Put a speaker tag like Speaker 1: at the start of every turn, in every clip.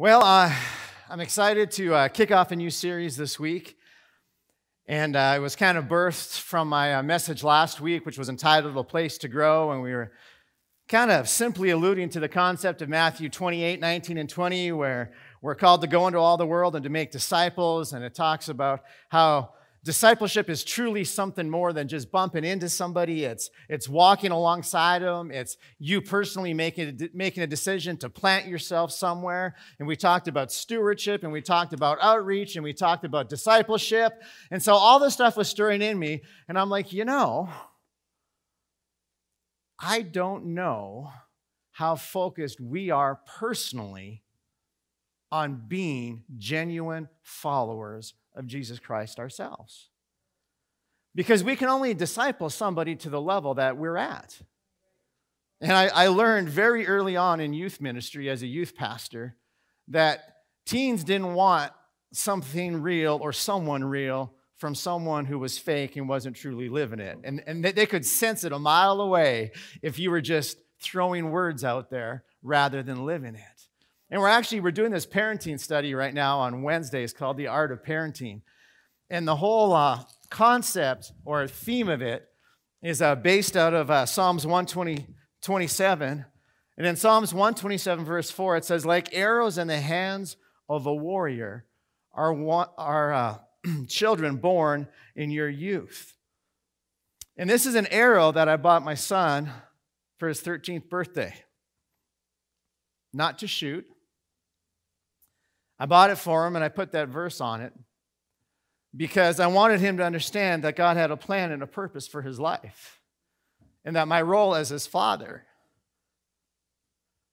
Speaker 1: Well, uh, I'm excited to uh, kick off a new series this week. And uh, it was kind of birthed from my uh, message last week, which was entitled A Place to Grow. And we were kind of simply alluding to the concept of Matthew 28 19 and 20, where we're called to go into all the world and to make disciples. And it talks about how Discipleship is truly something more than just bumping into somebody. It's, it's walking alongside them. It's you personally making a, making a decision to plant yourself somewhere. And we talked about stewardship and we talked about outreach and we talked about discipleship. And so all this stuff was stirring in me. And I'm like, you know, I don't know how focused we are personally on being genuine followers of Jesus Christ ourselves. Because we can only disciple somebody to the level that we're at. And I, I, learned very early on in youth ministry as a youth pastor that teens didn't want something real or someone real from someone who was fake and wasn't truly living it. And, and they could sense it a mile away if you were just throwing words out there rather than living it. And we're actually we're doing this parenting study right now on Wednesdays called The Art of Parenting. And the whole uh, concept or theme of it is uh, based out of uh, Psalms 120, 27. And in Psalms 127, verse 4, it says, Like arrows in the hands of a warrior are, are uh, children born in your youth. And this is an arrow that I bought my son for his 13th birthday. Not to shoot, I bought it for him and I put that verse on it because I wanted him to understand that God had a plan and a purpose for his life. And that my role as his father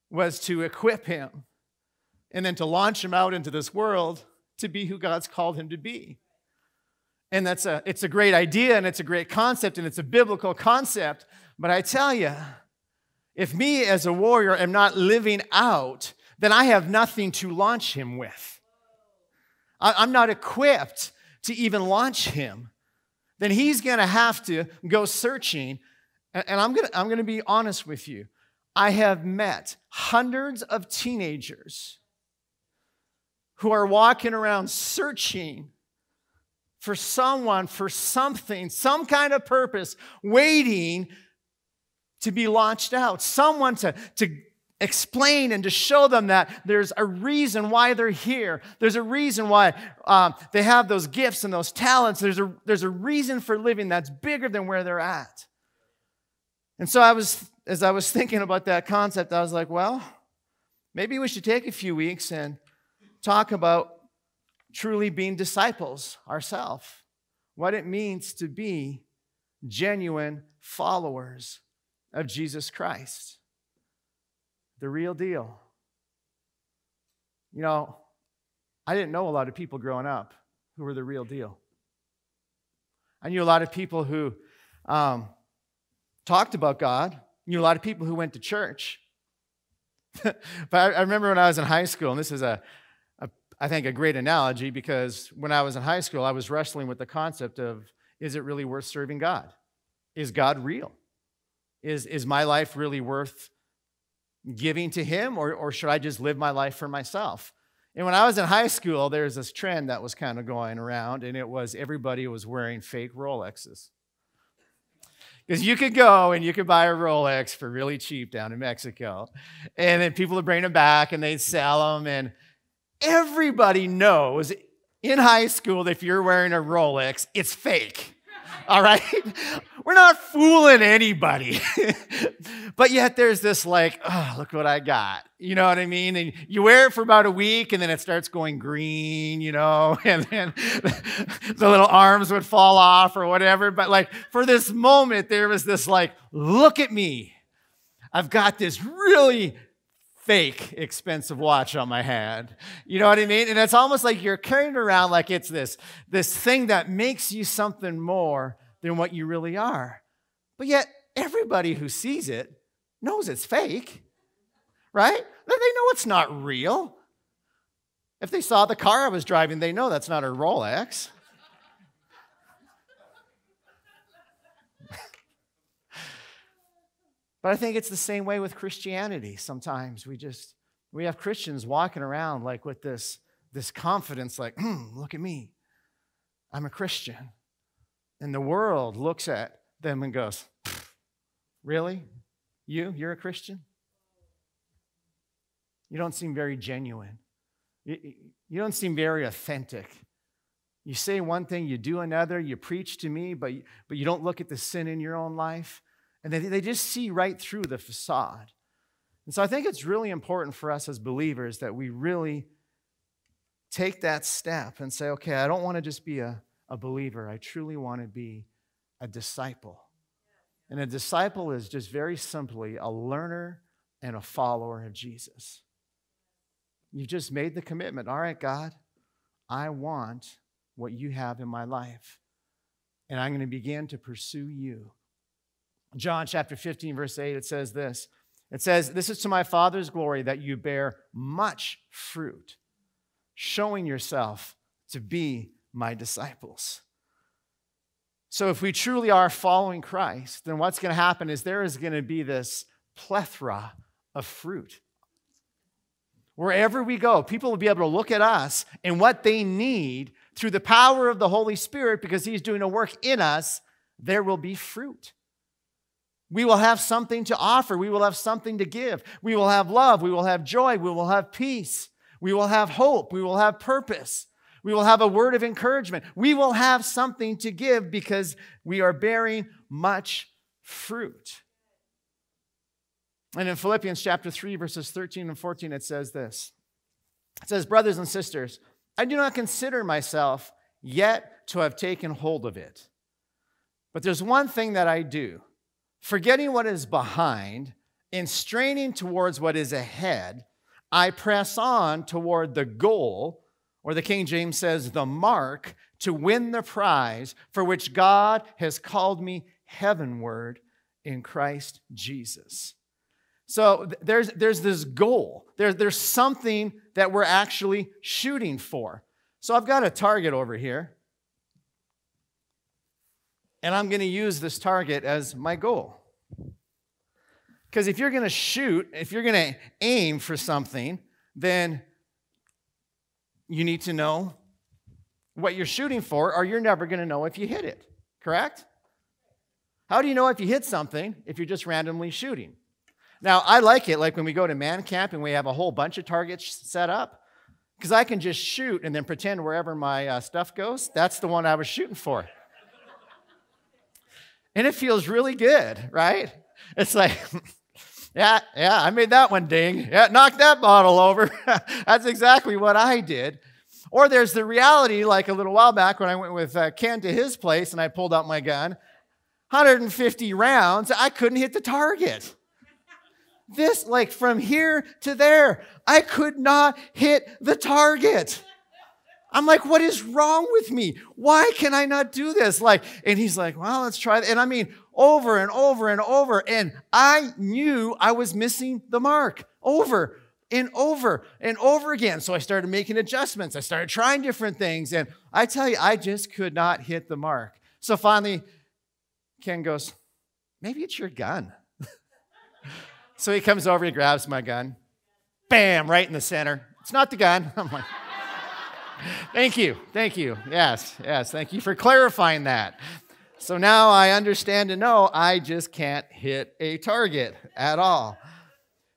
Speaker 1: was to equip him and then to launch him out into this world to be who God's called him to be. And that's a it's a great idea and it's a great concept and it's a biblical concept, but I tell you, if me as a warrior am not living out then I have nothing to launch him with. I'm not equipped to even launch him. Then he's going to have to go searching. And I'm going to, I'm going to be honest with you. I have met hundreds of teenagers who are walking around searching for someone, for something, some kind of purpose, waiting to be launched out, someone to, to explain and to show them that there's a reason why they're here. There's a reason why um, they have those gifts and those talents. There's a, there's a reason for living that's bigger than where they're at. And so I was, as I was thinking about that concept, I was like, well, maybe we should take a few weeks and talk about truly being disciples ourselves, what it means to be genuine followers of Jesus Christ the real deal. You know, I didn't know a lot of people growing up who were the real deal. I knew a lot of people who um, talked about God, I knew a lot of people who went to church. but I, I, remember when I was in high school, and this is a, a, I think, a great analogy because when I was in high school, I was wrestling with the concept of is it really worth serving God? Is God real? Is, is my life really worth giving to Him, or, or should I just live my life for myself? And when I was in high school, there was this trend that was kind of going around, and it was everybody was wearing fake Rolexes. Because you could go and you could buy a Rolex for really cheap down in Mexico. And then people would bring them back and they'd sell them. And everybody knows in high school that if you're wearing a Rolex, it's fake. All right? We're not fooling anybody. but yet there's this like, oh, look what I got. You know what I mean? And you wear it for about a week and then it starts going green, you know, and then the little arms would fall off or whatever. But like for this moment, there was this like, look at me. I've got this really fake expensive watch on my hand. You know what I mean? And it's almost like you're carrying around like it's this, this thing that makes you something more than what you really are. But yet, everybody who sees it knows it's fake, right? They know it's not real. If they saw the car I was driving, they know that's not a Rolex. But I think it's the same way with Christianity. Sometimes we just We have Christians walking around like with this, this confidence, like, mm, look at me. I'm a Christian. And the world looks at them and goes, Really? You? You're a Christian? You don't seem very genuine. You, you don't seem very authentic. You say one thing, you do another, you preach to me, but, but you don't look at the sin in your own life. And they, they just see right through the facade. And so I think it's really important for us as believers that we really take that step and say, okay, I don't want to just be a, a believer. I truly want to be a disciple. And a disciple is just very simply a learner and a follower of Jesus. You've just made the commitment. All right, God, I want what you have in my life. And I'm going to begin to pursue you. John chapter 15, verse 8, it says this It says, This is to my Father's glory that you bear much fruit, showing yourself to be my disciples. So, if we truly are following Christ, then what's going to happen is there is going to be this plethora of fruit Wherever we go, people will be able to look at us and what they need through the power of the Holy Spirit because He's doing a work in us. There will be fruit. We will have something to offer. We will have something to give. We will have love. We will have joy. We will have peace. We will have hope. We will have purpose. We will have a word of encouragement. We will have something to give because we are bearing much fruit. And in Philippians chapter 3, verses 13 and 14, it says this It says, Brothers and sisters, I do not consider myself yet to have taken hold of it. But there's one thing that I do, forgetting what is behind and straining towards what is ahead, I press on toward the goal, or the King James says, the mark, to win the prize for which God has called me heavenward in Christ Jesus. So there's, there's this goal. There, there's something that we're actually shooting for. So I've got a target over here. And I'm going to use this target as my goal. Because if you're going to shoot, if you're going to aim for something, then you need to know what you're shooting for, or you're never going to know if you hit it. Correct? How do you know if you hit something if you're just randomly shooting? Now, I like it like when we go to man camp and we have a whole bunch of targets set up because I can just shoot and then pretend wherever my uh, stuff goes, that's the one I was shooting for. And it feels really good, right? It's like, yeah, yeah, I made that one ding. Yeah, knock that bottle over. that's exactly what I did. Or there's the reality, like a little while back when I went with uh, Ken to his place and I pulled out my gun 150 rounds, I couldn't hit the target this, like from here to there. I could not hit the target. I'm like, what is wrong with me? Why can I not do this? Like, and he's like, well, let's try And I mean, over and over and over. And I knew I was missing the mark over and over and over again. So I started making adjustments. I started trying different things. And I tell you, I just could not hit the mark. So finally, Ken goes, maybe it's your gun. So he comes over, he grabs my gun, bam, right in the center. It's not the gun. I'm like, thank you, thank you. Yes, yes, thank you for clarifying that. So now I understand and know I just can't hit a target at all.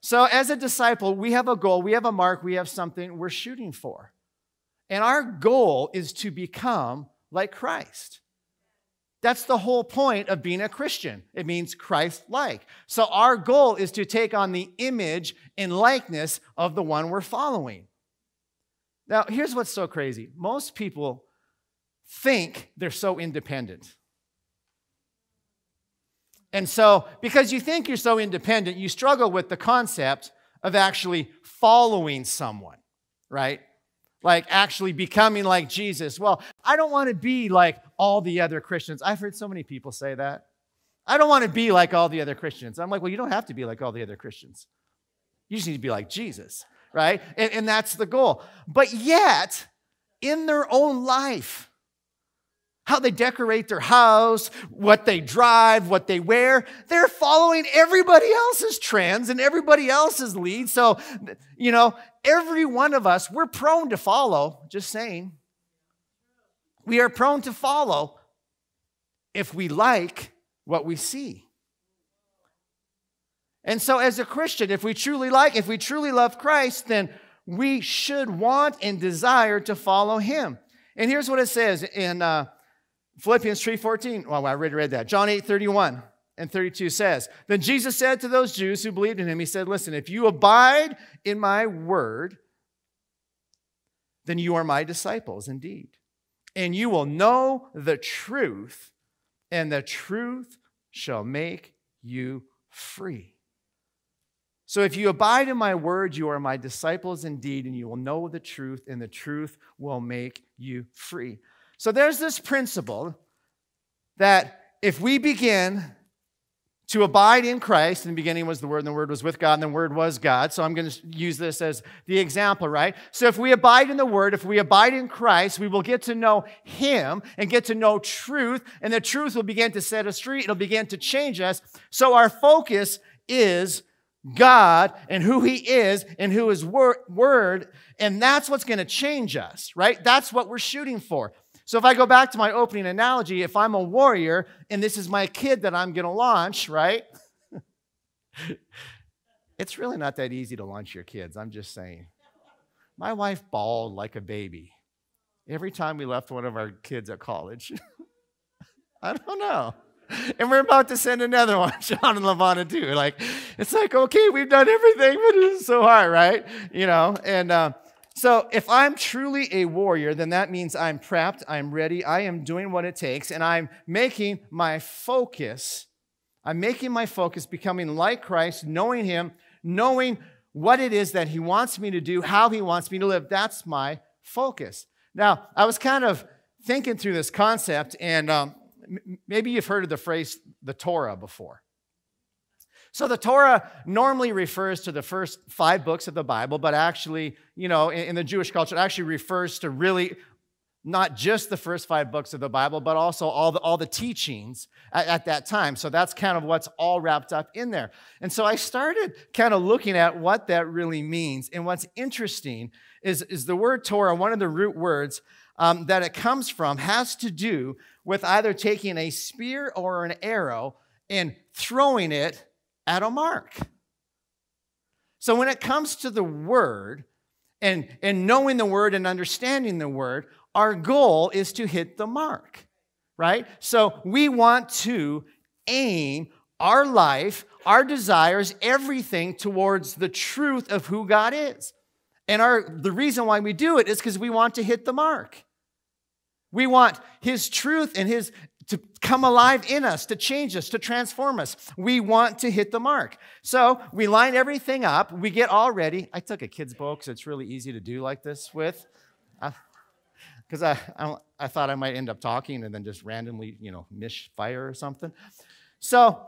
Speaker 1: So, as a disciple, we have a goal, we have a mark, we have something we're shooting for. And our goal is to become like Christ. That's the whole point of being a Christian. It means Christ like. So our goal is to take on the image and likeness of the one we're following. Now, here's what's so crazy most people think they're so independent. And so, because you think you're so independent, you struggle with the concept of actually following someone, right? like actually becoming like Jesus. Well, I don't want to be like all the other Christians. I've heard so many people say that. I don't want to be like all the other Christians. I'm like, well, you don't have to be like all the other Christians. You just need to be like Jesus, right? And, and that's the goal. But yet, in their own life, how they decorate their house, what they drive, what they wear. They're following everybody else's trends and everybody else's lead. So, you know, every one of us, we're prone to follow, just saying. We are prone to follow if we like what we see. And so, as a Christian, if we truly like, if we truly love Christ, then we should want and desire to follow him. And here's what it says in uh, Philippians 3:14. Well, I already read that. John 8, 31 and 32 says, Then Jesus said to those Jews who believed in him, He said, Listen, if you abide in my word, then you are my disciples indeed. And you will know the truth, and the truth shall make you free. So if you abide in my word, you are my disciples indeed, and you will know the truth, and the truth will make you free. So there's this principle that if we begin to abide in Christ, in the beginning was the Word, and the Word was with God, and the Word was God. So I'm going to use this as the example, right? So if we abide in the Word, if we abide in Christ, we will get to know Him and get to know truth, and the truth will begin to set us free. It'll begin to change us. So our focus is God and who He is and who His wor- word, and that's what's going to change us, right? That's what we're shooting for. So if I go back to my opening analogy, if I'm a warrior and this is my kid that I'm going to launch, right? it's really not that easy to launch your kids. I'm just saying. My wife bawled like a baby every time we left one of our kids at college. I don't know and we're about to send another one, Sean and Lavana too. Like, it's like, okay, we've done everything, but it's so hard, right? You know, and uh, so if I'm truly a warrior, then that means I'm prepped, I'm ready, I am doing what it takes, and I'm making my focus, I'm making my focus becoming like Christ, knowing Him, knowing what it is that He wants me to do, how He wants me to live. That's my focus. Now, I was kind of thinking through this concept, and um, maybe you've heard of the phrase the Torah before. So the Torah normally refers to the first five books of the Bible, but actually, you know, in, in, the Jewish culture, it actually refers to really not just the first five books of the Bible, but also all the, all the teachings at, at that time. So that's kind of what's all wrapped up in there. And so I started kind of looking at what that really means. And what's interesting is, is the word Torah, one of the root words um, that it comes from, has to do with either taking a spear or an arrow and throwing it at a mark. So when it comes to the word and, and knowing the word and understanding the word, our goal is to hit the mark, right? So we want to aim our life, our desires, everything towards the truth of who God is. And our, the reason why we do it is because we want to hit the mark. We want His truth and His to come alive in us, to change us, to transform us. We want to hit the mark. So we line everything up. We get all ready. I took a kid's book because it's really easy to do like this with. Because I, I, I, thought I might end up talking and then just randomly, you know, miss fire or something. So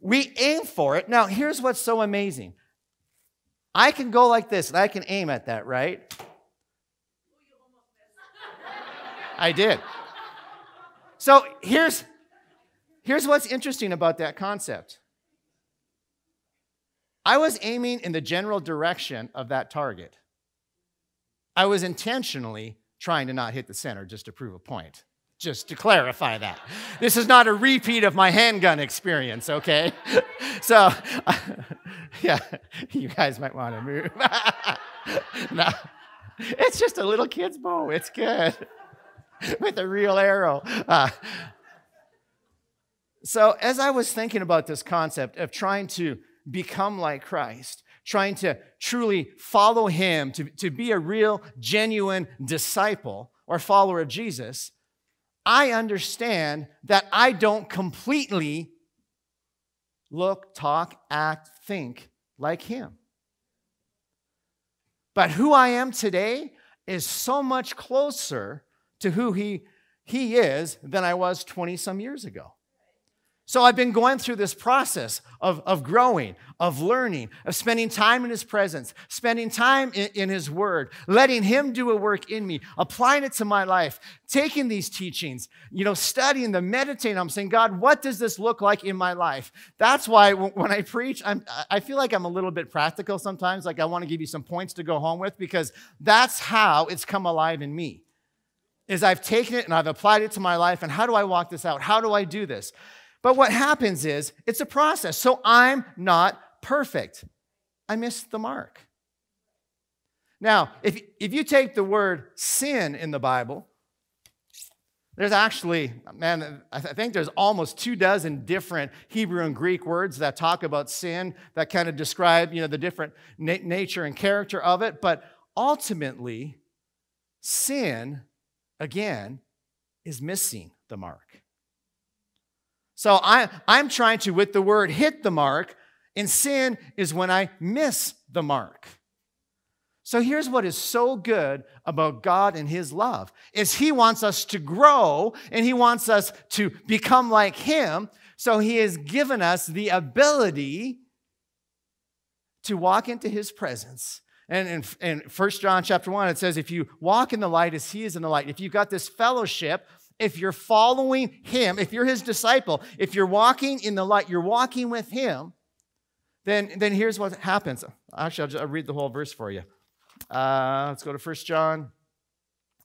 Speaker 1: we aim for it. Now, here's what's so amazing I can go like this and I can aim at that, right? I did. So here's, here's what's interesting about that concept. I was aiming in the general direction of that target. I was intentionally trying to not hit the center just to prove a point, just to clarify that. This is not a repeat of my handgun experience, okay? so, yeah, you guys might want to move. no, it's just a little kid's bow, it's good. with a real arrow. Uh, so, as I was thinking about this concept of trying to become like Christ, trying to truly follow him, to, to be a real, genuine disciple or follower of Jesus, I understand that I don't completely look, talk, act, think like him. But who I am today is so much closer to who he, he is than I was 20 some years ago. So I've been going through this process of, of growing, of learning, of spending time in His presence, spending time in, in, His Word, letting Him do a work in me, applying it to my life, taking these teachings, you know, studying them, meditating. I'm saying, God, what does this look like in my life? That's why when I preach, I'm, I feel like I'm a little bit practical sometimes. Like I want to give you some points to go home with because that's how it's come alive in me. Is I've taken it and I've applied it to my life, and how do I walk this out? How do I do this? But what happens is it's a process. So I'm not perfect. I missed the mark. Now, if, if you take the word sin in the Bible, there's actually, man, I think there's almost two dozen different Hebrew and Greek words that talk about sin that kind of describe, you know, the different na- nature and character of it. But ultimately, sin, again, is missing the mark. So I, I'm trying to, with the word, hit the mark, and sin is when I miss the mark. So here's what is so good about God and his love is he wants us to grow and he wants us to become like him. So he has given us the ability to walk into his presence. And in, in 1 John chapter 1, it says, if you walk in the light as he is in the light, if you've got this fellowship if you're following him, if you're his disciple, if you're walking in the light, you're walking with him, then, then here's what happens. Actually, I'll, just, I'll read the whole verse for you. Uh, let's go to First John.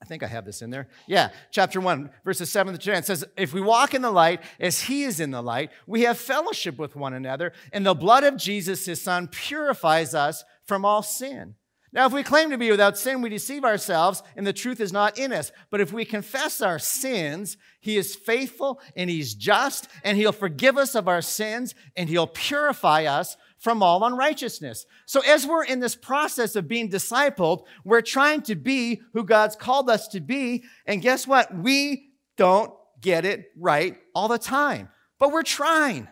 Speaker 1: I think I have this in there. Yeah, chapter 1, verses 7 to 10 says, If we walk in the light as he is in the light, we have fellowship with one another, and the blood of Jesus, his son, purifies us from all sin. Now, if we claim to be without sin, we deceive ourselves, and the truth is not in us. But if we confess our sins, He is faithful and He's just, and He'll forgive us of our sins, and He'll purify us from all unrighteousness. So, as we're in this process of being discipled, we're trying to be who God's called us to be. And guess what? We don't get it right all the time, but we're trying.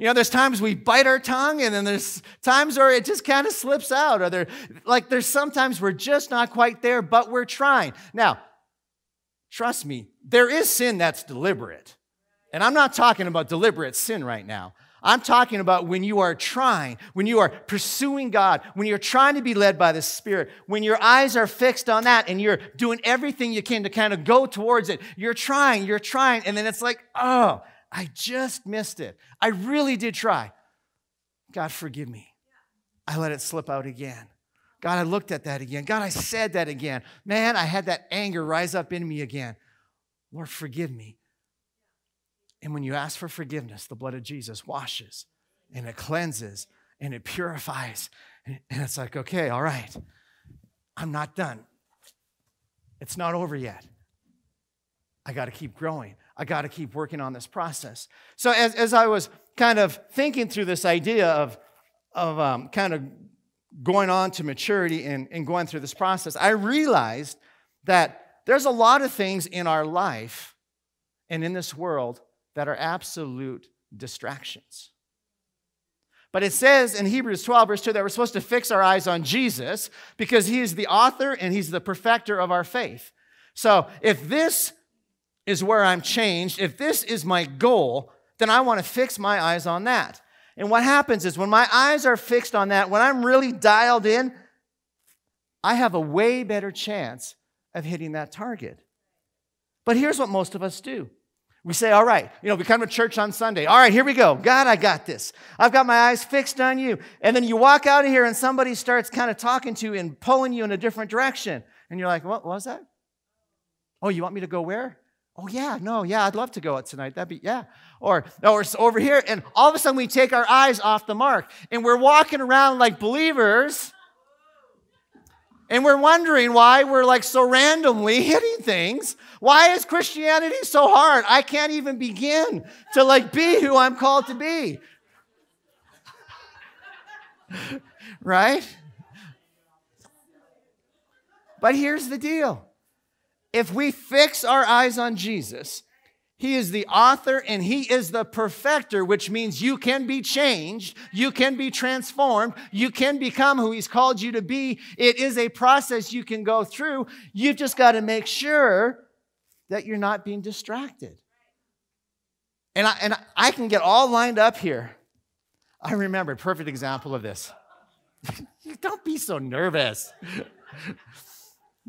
Speaker 1: You know, there's times we bite our tongue, and then there's times where it just kind of slips out, or there, like there's sometimes we're just not quite there, but we're trying. Now, trust me, there is sin that's deliberate. And I'm not talking about deliberate sin right now. I'm talking about when you are trying, when you are pursuing God, when you're trying to be led by the Spirit, when your eyes are fixed on that and you're doing everything you can to kind of go towards it. You're trying, you're trying, and then it's like, oh, I just missed it. I really did try. God, forgive me. I let it slip out again. God, I looked at that again. God, I said that again. Man, I had that anger rise up in me again. Lord, forgive me. And when you ask for forgiveness, the blood of Jesus washes and it cleanses and it purifies. And it's like, okay, all right, I'm not done. It's not over yet. I got to keep growing. I got to keep working on this process. So, as, as I was kind of thinking through this idea of, of um, kind of going on to maturity and, and going through this process, I realized that there's a lot of things in our life and in this world that are absolute distractions. But it says in Hebrews 12, verse 2, that we're supposed to fix our eyes on Jesus because he is the author and he's the perfecter of our faith. So if this is where I'm changed, if this is my goal, then I want to fix my eyes on that. And what happens is when my eyes are fixed on that, when I'm really dialed in, I have a way better chance of hitting that target. But here's what most of us do. We say, all right, you know, we come to church on Sunday. All right, here we go. God, I got this. I've got my eyes fixed on you. And then you walk out of here and somebody starts kind of talking to you and pulling you in a different direction. And you're like, what was that? Oh, you want me to go where? Oh, yeah, no, yeah, I'd love to go out tonight. That'd be, yeah. Or, or over here, and all of a sudden we take our eyes off the mark and we're walking around like believers and we're wondering why we're like so randomly hitting things. Why is Christianity so hard? I can't even begin to like be who I'm called to be. right? But here's the deal if we fix our eyes on Jesus, he is the author and He is the perfecter, which means you can be changed, you can be transformed, you can become who He's called you to be. It is a process you can go through. You've just got to make sure that you're not being distracted. And I, and I can get all lined up here. I remember, a perfect example of this. Don't be so nervous.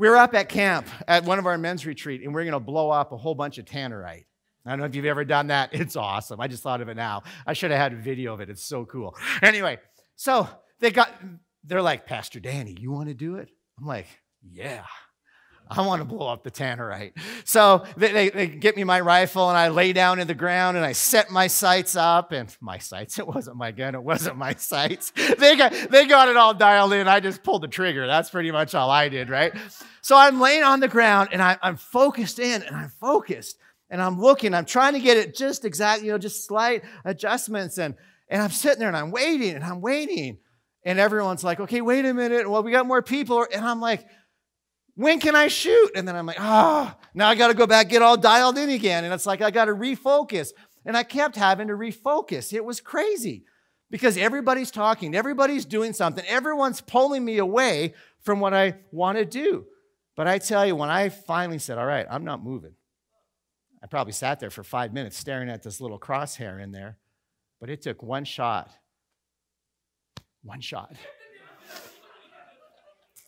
Speaker 1: we were up at camp at one of our men's retreat, and we are going to blow up a whole bunch of tannerite. I don't know if you've ever done that. It's awesome. I just thought of it now. I should have had a video of it. It's so cool. Anyway, so they got, they're like, Pastor Danny, you want to do it? I'm like, yeah. I want to blow up the tannerite. So they, they, they, get me my rifle and I lay down in the ground and I set my sights up and my sights, it wasn't my gun, it wasn't my sights. They got, they got it all dialed in. I just pulled the trigger. That's pretty much all I did, right? So I'm laying on the ground and I, I'm focused in and I'm focused and I'm looking, I'm trying to get it just exact, you know, just slight adjustments. And, and I'm sitting there and I'm waiting and I'm waiting. And everyone's like, okay, wait a minute. Well, we got more people. And I'm like, when can I shoot? And then I'm like, ah, oh, now I got to go back, get all dialed in again. And it's like, I got to refocus. And I kept having to refocus. It was crazy because everybody's talking, everybody's doing something, everyone's pulling me away from what I want to do. But I tell you, when I finally said, all right, I'm not moving, I probably sat there for five minutes staring at this little crosshair in there. But it took one shot. One shot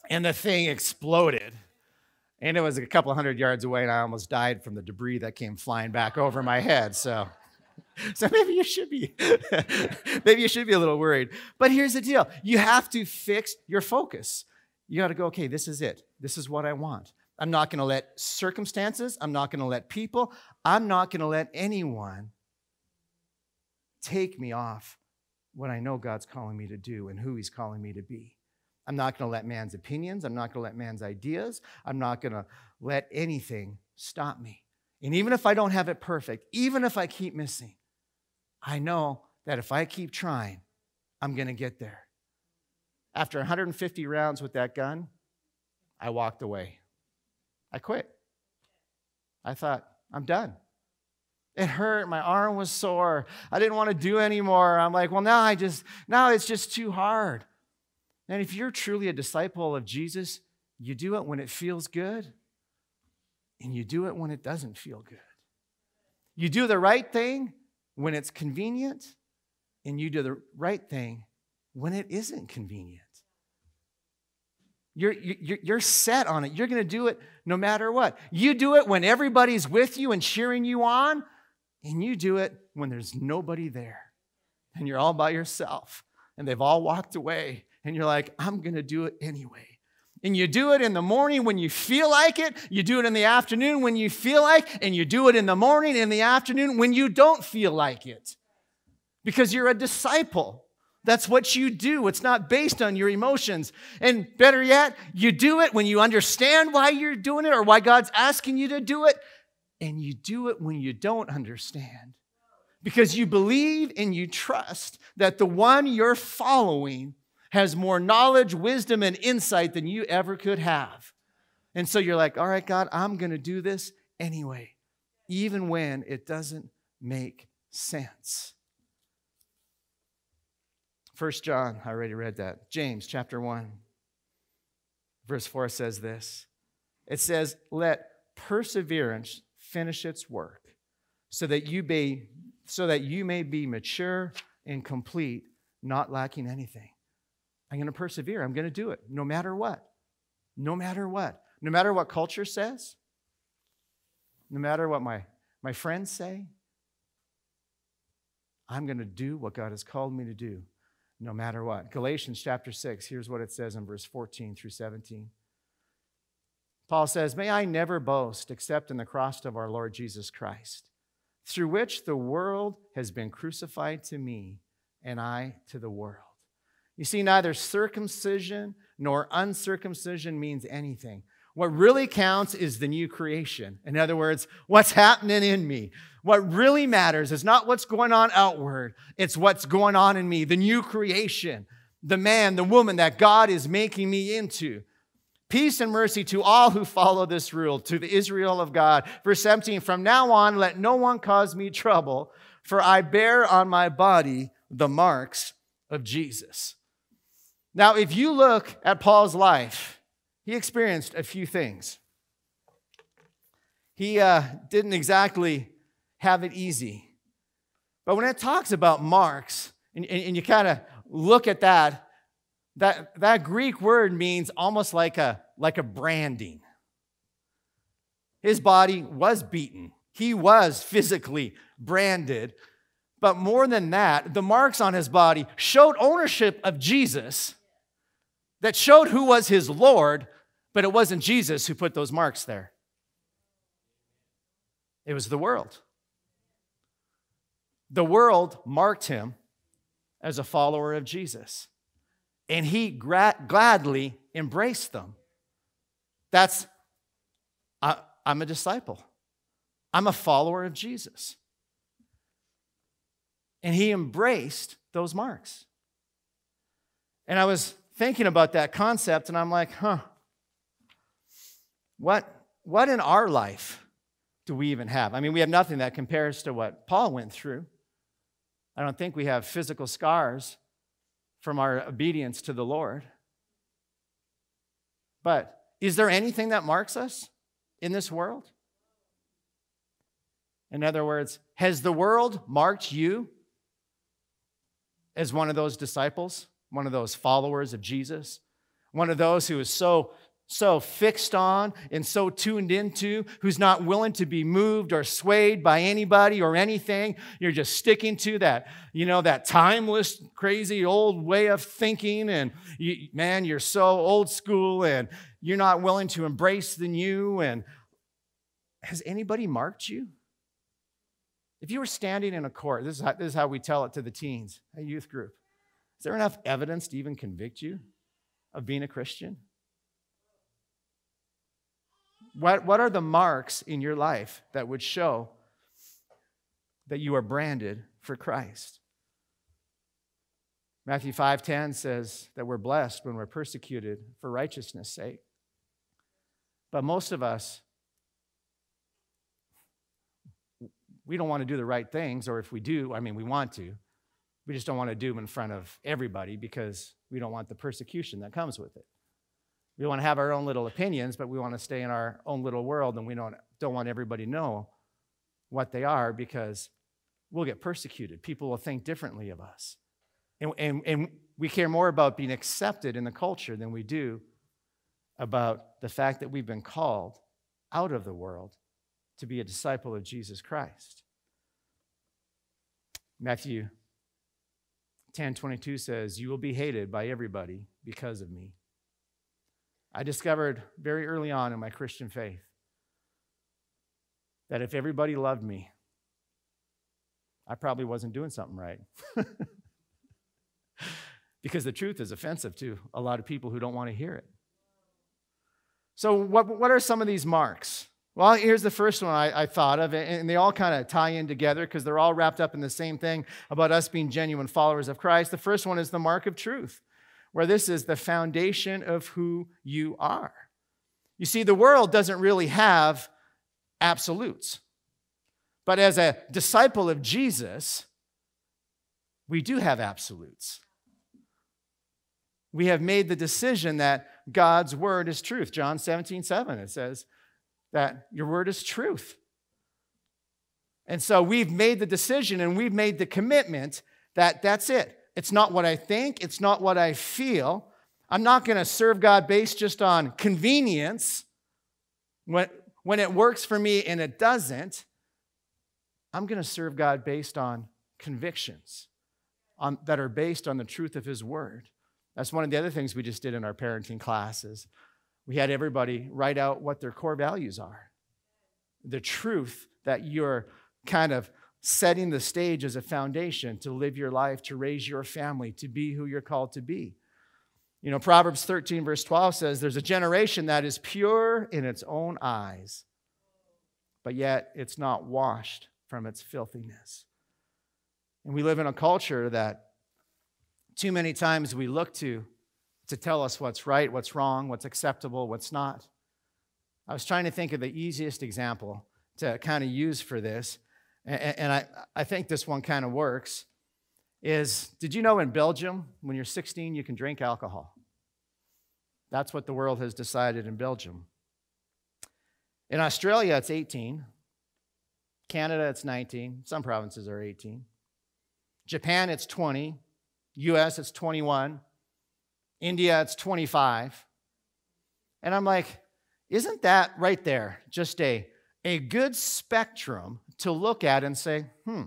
Speaker 1: and the thing exploded. And it was a couple hundred yards away, and I almost died from the debris that came flying back over my head. So, so maybe you should be, maybe you should be a little worried. But here's the deal: you have to fix your focus. You got to go. Okay, this is it. This is what I want. I'm not going to let circumstances. I'm not going to let people. I'm not going to let anyone take me off what I know God's calling me to do and who He's calling me to be. I'm not going to let man's opinions, I'm not going to let man's ideas, I'm not going to let anything stop me. And even if I don't have it perfect, even if I keep missing, I know that if I keep trying, I'm going to get there. After 150 rounds with that gun, I walked away. I quit. I thought, I'm done. It hurt. My arm was sore. I didn't want to do anymore. I'm like, well, now I just, now it's just too hard. And if you're truly a disciple of Jesus, you do it when it feels good, and you do it when it doesn't feel good. You do the right thing when it's convenient, and you do the right thing when it isn't convenient. You're, you're, you're set on it. You're going to do it no matter what. You do it when everybody's with you and cheering you on, and you do it when there's nobody there and you're all by yourself and they've all walked away and you're like, I'm going to do it anyway. And you do it in the morning when you feel like it. You do it in the afternoon when you feel like, and you do it in the morning in the afternoon when you don't feel like it. Because you're a disciple. That's what you do. It's not based on your emotions. And better yet, you do it when you understand why you're doing it or why God's asking you to do it. And you do it when you don't understand. Because you believe and you trust that the one you're following has more knowledge, wisdom, and insight than you ever could have. And so you're like, all right, God, I'm going to do this anyway, even when it doesn't make sense. First John, I already read that. James chapter 1, verse 4 says this. It says, Let perseverance finish its work, so that you may, so that you may be mature and complete, not lacking anything. I'm going to persevere. I'm going to do it no matter what. No matter what. No matter what culture says, no matter what my, my friends say, I'm going to do what God has called me to do no matter what. Galatians chapter 6, here's what it says in verse 14 through 17. Paul says, May I never boast except in the cross of our Lord Jesus Christ, through which the world has been crucified to me and I to the world. You see, neither circumcision nor uncircumcision means anything. What really counts is the new creation. In other words, what's happening in me. What really matters is not what's going on outward, it's what's going on in me, the new creation, the man, the woman that God is making me into. Peace and mercy to all who follow this rule, to the Israel of God. Verse 17 From now on, let no one cause me trouble, for I bear on my body the marks of Jesus. Now, if you look at Paul's life, he experienced a few things. He uh, didn't exactly have it easy. But when it talks about marks, and, and, and you kind of look at that, that, that Greek word means almost like a, like a branding. His body was beaten, he was physically branded. But more than that, the marks on his body showed ownership of Jesus, that showed who was his Lord, but it wasn't Jesus who put those marks there. It was the world. The world marked him as a follower of Jesus, and he gra- gladly embraced them. That's, I, I'm a disciple, I'm a follower of Jesus. And he embraced those marks. And I was thinking about that concept, and I'm like, huh, what, what in our life do we even have? I mean, we have nothing that compares to what Paul went through. I don't think we have physical scars from our obedience to the Lord. But is there anything that marks us in this world? In other words, has the world marked you as one of those disciples, one of those followers of Jesus, one of those who is so so fixed on and so tuned into, who's not willing to be moved or swayed by anybody or anything. You're just sticking to that, you know, that timeless, crazy old way of thinking. And you, man, you're so old school and you're not willing to embrace the new. And has anybody marked you? If you were standing in a court, this is how, this is how we tell it to the teens, a youth group. Is there enough evidence to even convict you of being a Christian? What, what are the marks in your life that would show that you are branded for Christ? Matthew 5:10 says that we're blessed when we're persecuted for righteousness' sake. But most of us we don't want to do the right things, or if we do, I mean, we want to. We just don't want to do them in front of everybody because we don't want the persecution that comes with it. We want to have our own little opinions, but we want to stay in our own little world, and we don't, don't want everybody to know what they are because we'll get persecuted. People will think differently of us. And, and, and we care more about being accepted in the culture than we do about the fact that we've been called out of the world to be a disciple of Jesus Christ. Matthew 10 22 says, You will be hated by everybody because of me. I discovered very early on in my Christian faith that if everybody loved me, I probably wasn't doing something right. because the truth is offensive to a lot of people who don't want to hear it. So, what, what are some of these marks? Well, here's the first one I, I thought of, and they all kind of tie in together because they're all wrapped up in the same thing about us being genuine followers of Christ. The first one is the mark of truth, where this is the foundation of who you are. You see, the world doesn't really have absolutes. But as a disciple of Jesus, we do have absolutes. We have made the decision that God's word is truth. John 17, 7, it says, that your word is truth. And so we've made the decision and we've made the commitment that that's it. It's not what I think, it's not what I feel. I'm not going to serve God based just on convenience when, when it works for me and it doesn't. I'm going to serve God based on convictions on, that are based on the truth of His Word. That's one of the other things we just did in our parenting classes we had everybody write out what their core values are. The truth that you're kind of setting the stage as a foundation to live your life, to raise your family, to be who you're called to be. You know, Proverbs 13, verse 12 says, There's a generation that is pure in its own eyes, but yet it's not washed from its filthiness. And we live in a culture that too many times we look to to tell us what's right, what's wrong, what's acceptable, what's not. I was trying to think of the easiest example to kind of use for this, and I, I think this one kind of works. Is did you know in Belgium, when you're 16, you can drink alcohol? That's what the world has decided in Belgium. In Australia, it's 18. Canada, it's 19. Some provinces are 18. Japan, it's 20. US, it's 21. India, it's 25. And I'm like, isn't that right there just a, a good spectrum to look at and say, hmm,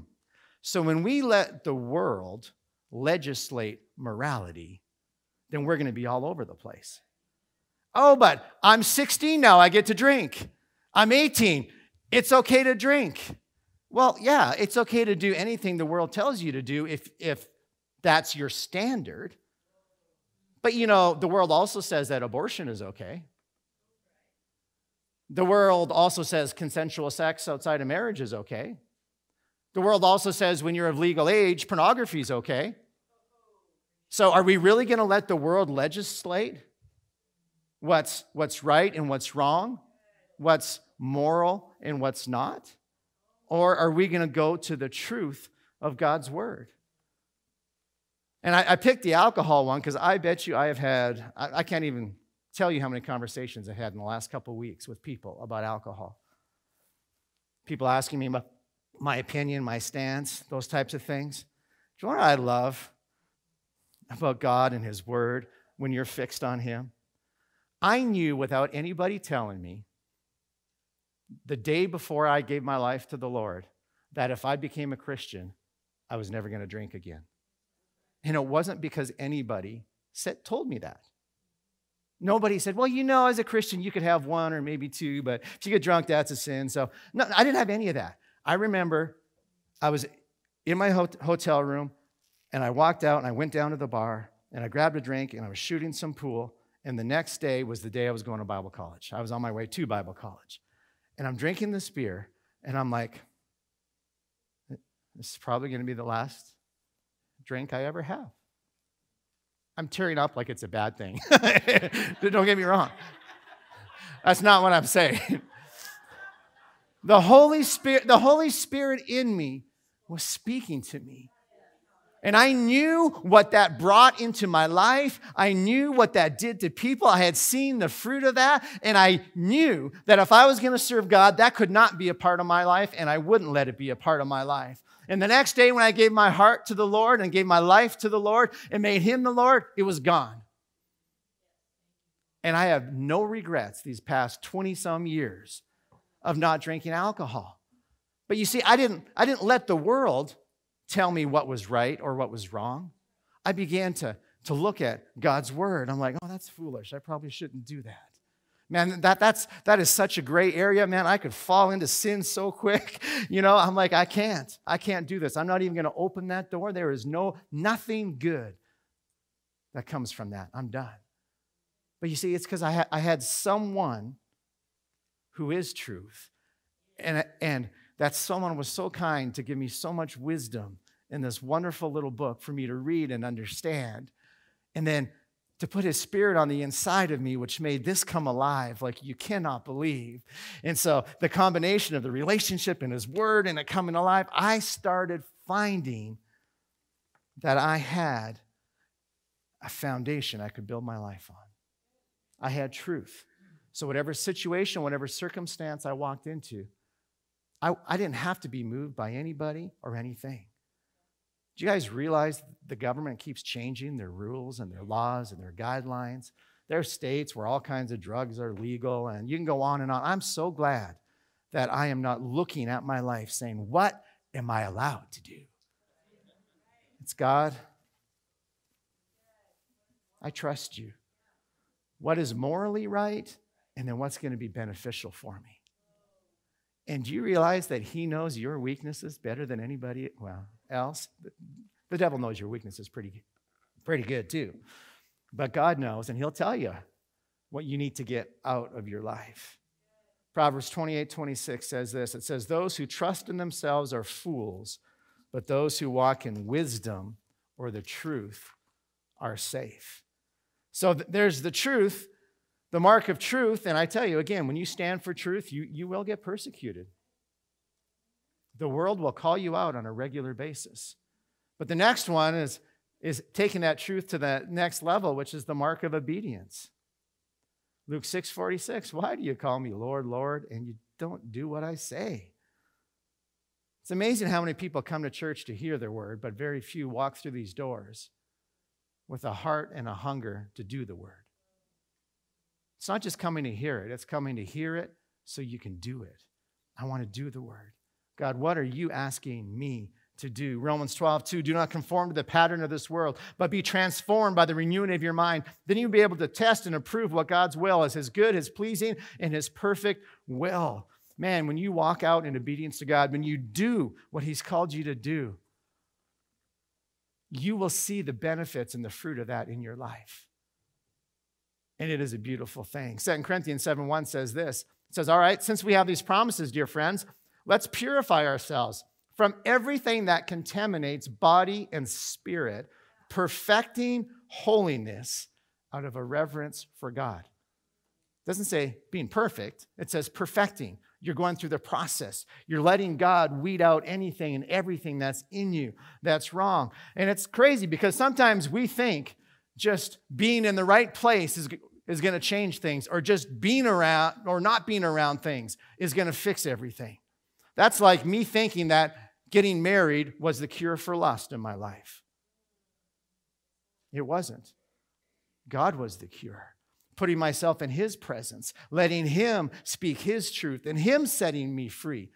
Speaker 1: so when we let the world legislate morality, then we're going to be all over the place. Oh, but I'm 16 now, I get to drink. I'm 18, it's okay to drink. Well, yeah, it's okay to do anything the world tells you to do if, if that's your standard. But you know, the world also says that abortion is okay. The world also says consensual sex outside of marriage is okay. The world also says when you're of legal age, pornography is okay. So, are we really going to let the world legislate what's, what's right and what's wrong, what's moral and what's not? Or are we going to go to the truth of God's word? And I, I picked the alcohol one because I bet you I have had, I, I, can't even tell you how many conversations I had in the last couple of weeks with people about alcohol. People asking me about my opinion, my stance, those types of things. Do you know what I love about God and His Word when you're fixed on Him? I knew without anybody telling me the day before I gave my life to the Lord that if I became a Christian, I was never going to drink again. And it wasn't because anybody said, told me that. Nobody said, well, you know, as a Christian, you could have one or maybe two, but if you get drunk, that's a sin. So, no, I didn't have any of that. I remember I was in my hotel room and I walked out and I went down to the bar and I grabbed a drink and I was shooting some pool. And the next day was the day I was going to Bible college. I was on my way to Bible college. And I'm drinking this beer and I'm like, this is probably going to be the last drink I ever have. I'm tearing up like it's a bad thing. Don't get me wrong. That's not what I'm saying. The Holy Spirit, the Holy Spirit in me was speaking to me. And I knew what that brought into my life. I knew what that did to people. I had seen the fruit of that. And I knew that if I was going to serve God, that could not be a part of my life, and I wouldn't let it be a part of my life. And the next day, when I gave my heart to the Lord and gave my life to the Lord and made Him the Lord, it was gone. And I have no regrets these past 20 some years of not drinking alcohol. But you see, I didn't, I didn't let the world tell me what was right or what was wrong. I began to, to look at God's word. I'm like, oh, that's foolish. I probably shouldn't do that. Man, that, that's, that is such a gray area. Man, I could fall into sin so quick. You know, I'm like, I can't. I can't do this. I'm not even going to open that door. There is no, nothing good that comes from that. I'm done. But you see, it's because I, ha- I had someone who is truth. And, and that someone was so kind to give me so much wisdom in this wonderful little book for me to read and understand. And then to put his spirit on the inside of me, which made this come alive like you cannot believe. And so the combination of the relationship and his word and it coming alive, I started finding that I had a foundation I could build my life on. I had truth. So, whatever situation, whatever circumstance I walked into, I, I didn't have to be moved by anybody or anything. Do you guys realize the government keeps changing their rules and their laws and their guidelines? There are states where all kinds of drugs are legal, and you can go on and on. I'm so glad that I am not looking at my life saying, What am I allowed to do? It's God. I trust you. What is morally right and then what's going to be beneficial for me. And do you realize that he knows your weaknesses better than anybody well, else? The devil knows your weaknesses pretty, pretty good too. But God knows, and he'll tell you what you need to get out of your life. Proverbs 28 26 says this it says, Those who trust in themselves are fools, but those who walk in wisdom or the truth are safe. So th- there's the truth, the mark of truth. And I tell you again, when you stand for truth, you, you will get persecuted. The world will call you out on a regular basis. But the next one is, is taking that truth to the next level, which is the mark of obedience. Luke 6 46, why do you call me Lord, Lord, and you don't do what I say? It's amazing how many people come to church to hear the word, but very few walk through these doors with a heart and a hunger to do the word. It's not just coming to hear it, it's coming to hear it so you can do it. I want to do the word. God, what are you asking me to do? Romans 12, 2, do not conform to the pattern of this world, but be transformed by the renewing of your mind. Then you'll be able to test and approve what God's will is, his good, his pleasing, and his perfect will. Man, when you walk out in obedience to God, when you do what he's called you to do, you will see the benefits and the fruit of that in your life. And it is a beautiful thing. 2 Corinthians 7 1 says this It says, All right, since we have these promises, dear friends, let's purify ourselves from everything that contaminates body and spirit, perfecting holiness out of a reverence for God. It doesn't say being perfect, it says perfecting. You're going through the process. You're letting God weed out anything and everything that's in you that's wrong. And it's crazy because sometimes we think just being in the right place is, is going to change things, or just being around or not being around things is going to fix everything. That's like me thinking that getting married was the cure for lust in my life. It wasn't. God was the cure. Putting myself in His presence, letting Him speak His truth, and Him setting me free.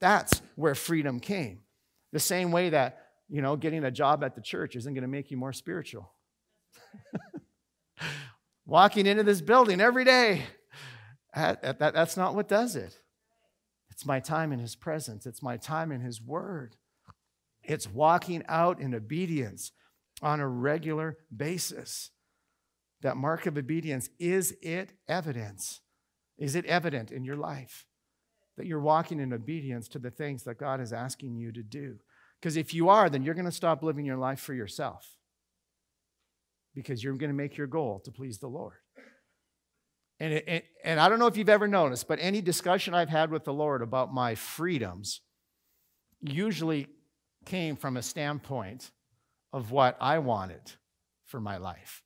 Speaker 1: That's where freedom came. The same way that, you know, getting a job at the church isn't going to make you more spiritual. Walking into this building every day, that's not what does it. It's my time in His presence, it's my time in His Word. It's walking out in obedience on a regular basis. That mark of obedience, is it evidence? Is it evident in your life that you're walking in obedience to the things that God is asking you to do? Because if you are, then you're going to stop living your life for yourself because you're going to make your goal to please the Lord. And, it, and I don't know if you've ever noticed, but any discussion I've had with the Lord about my freedoms usually came from a standpoint of what I wanted for my life.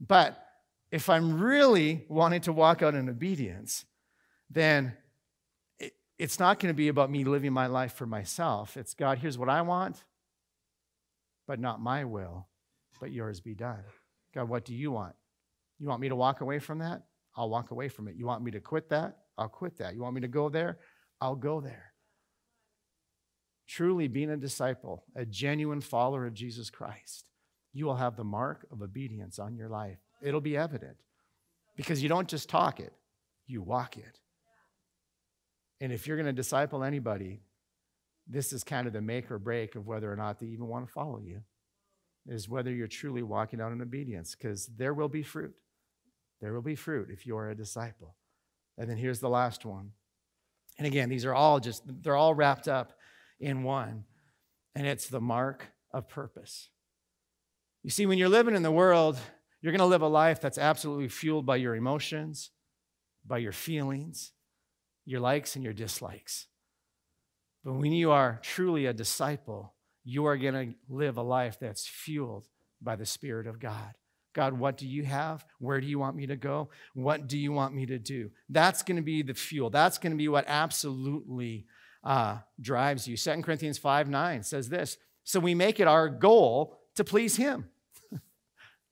Speaker 1: But if I'm really wanting to walk out in obedience, then it, it's not going to be about me living my life for myself. It's God, here's what I want, but not my will, but yours be done. God, what do you want? You want me to walk away from that? I'll walk away from it. You want me to quit that? I'll quit that. You want me to go there? I'll go there. Truly being a disciple, a genuine follower of Jesus Christ, you will have the mark of obedience on your life. It'll be evident because you don't just talk it, you walk it. And if you're going to disciple anybody, this is kind of the make or break of whether or not they even want to follow you is whether you're truly walking out in obedience, because there will be fruit. There will be fruit if you are a disciple. And then here's the last one. And again, these are all just, they're all wrapped up in one. And it's the mark of purpose. You see, when you're living in the world, you're going to live a life that's absolutely fueled by your emotions, by your feelings, your likes and your dislikes. But when you are truly a disciple, you are going to live a life that's fueled by the Spirit of God. God, what do you have? Where do you want me to go? What do you want me to do? That's going to be the fuel. That's going to be what absolutely uh, drives you. 2 Corinthians 5 9 says this So we make it our goal to please Him.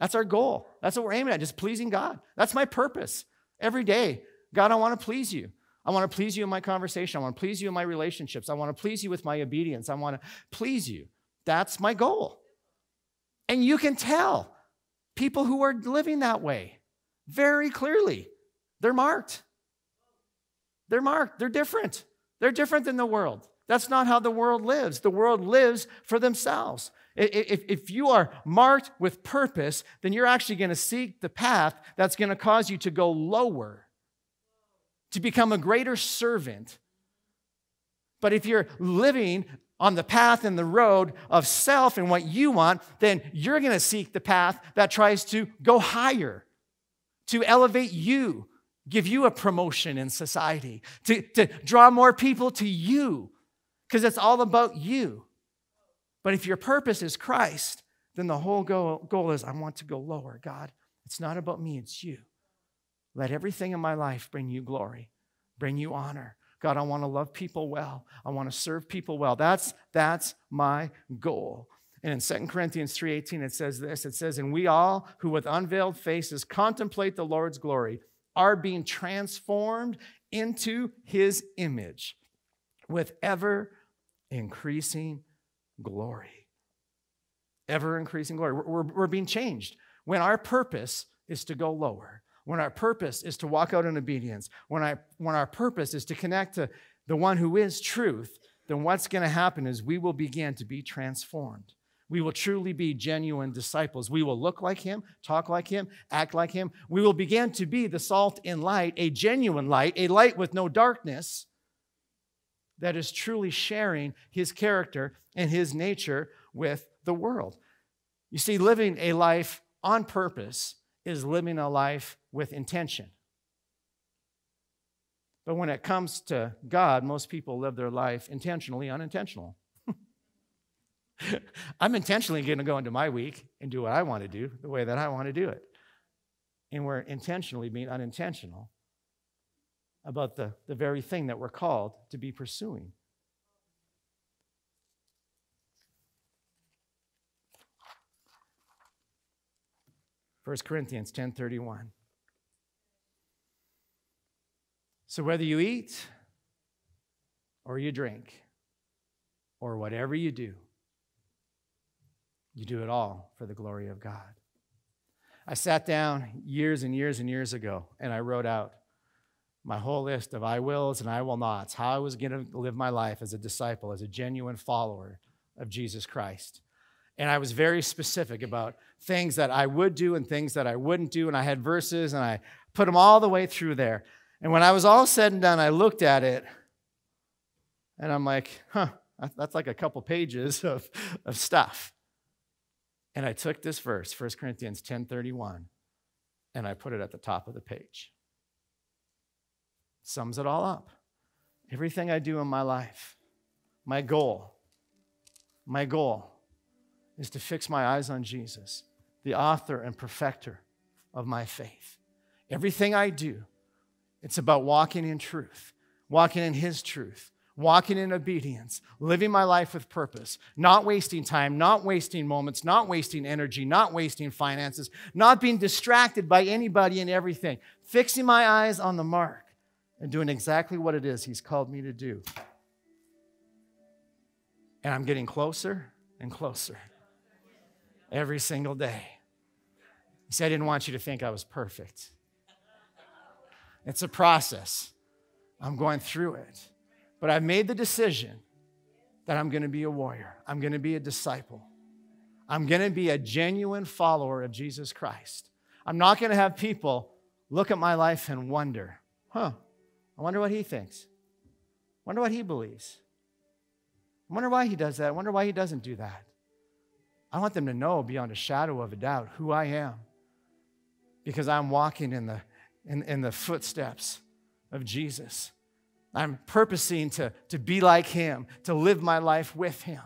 Speaker 1: That's our goal. That's what we're aiming at, just pleasing God. That's my purpose every day. God, I want to please you. I want to please you in my conversation. I want to please you in my relationships. I want to please you with my obedience. I want to please you. That's my goal. And you can tell people who are living that way very clearly. They're marked. They're marked. They're different. They're different than the world. That's not how the world lives. The world lives for themselves. If, you are marked with purpose, then you're actually going to seek the path that's going to cause you to go lower to become a greater servant. But if you're living on the path and the road of self and what you want, then you're going to seek the path that tries to go higher, to elevate you, give you a promotion in society, to, to draw more people to you, because it's all about you. But if your purpose is Christ, then the whole goal, goal is I want to go lower, God. It's not about me, it's you. Let everything in my life bring you glory, bring you honor, God, I want to love people well. I want to serve people well. That's, that's my goal. And in 2 Corinthians 3:18 it says this. It says, "And we all who with unveiled faces contemplate the Lord's glory are being transformed into his image with ever increasing glory." Ever increasing glory. We're, we're, we're being changed when our purpose is to go lower when our purpose is to walk out in obedience, when, I, when our purpose is to connect to the one who is truth, then what's going to happen is we will begin to be transformed. We will truly be genuine disciples. We will look like him, talk like him, act like him. We will begin to be the salt and light, a genuine light, a light with no darkness that is truly sharing his character and his nature with the world. You see, living a life on purpose is living a life with intention. But when it comes to God, most people live their life intentionally unintentional. I'm intentionally going to go into my week and do what I want to do the way that I want to do it. And we're intentionally being unintentional about the, the very thing that we're called to be pursuing. 1 Corinthians 10:31. So whether you eat or you drink or whatever you do, you do it all for the glory of God. I sat down years and years and years ago and I wrote out my whole list of I wills and I will nots, how I was going to live my life as a disciple, as a genuine follower of Jesus Christ. And I was very specific about things that I would do and things that I wouldn't do. And I had verses and I put them all the way through there. And when I was all said and done, I looked at it and I'm like, huh, that's like a couple pages of, of stuff. And I took this verse, 1 Corinthians 10:31, and I put it at the top of the page. Sums it all up. Everything I do in my life, my goal, my goal is to fix my eyes on Jesus, the author and perfecter of my faith. Everything I do, it's about walking in truth, walking in His truth, walking in obedience, living my life with purpose, not wasting time, not wasting moments, not wasting energy, not wasting finances, not being distracted by anybody and everything, fixing my eyes on the mark and doing exactly what it is He's called me to do. And I'm getting closer and closer every single day. He said, I didn't want you to think I was perfect. It's a process. I'm going through it. But I've made the decision that I'm going to be a warrior, I'm going to be a disciple. I'm going to be a genuine follower of Jesus Christ. I'm not going to have people look at my life and wonder, huh, I wonder what he thinks. Wonder what he believes. I wonder why he does that. I wonder why he doesn't do that. I want them to know beyond a shadow of a doubt who I am because I'm walking in the, in, in the footsteps of Jesus. I'm purposing to, to be like him, to live my life with him.